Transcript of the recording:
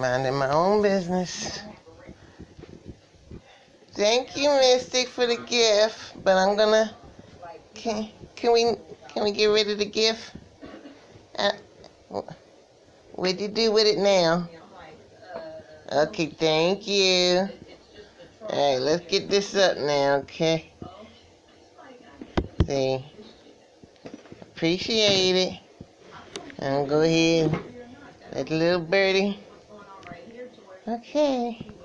Minding my own business. Thank you, MystiQ, for the gift. But I'm gonna. Can can we can we get rid of the gift? Uh, what'd you do with it now? Okay, thank you. All right, let's get this up now, okay? See, appreciate it. And go ahead, the little birdie. Okay.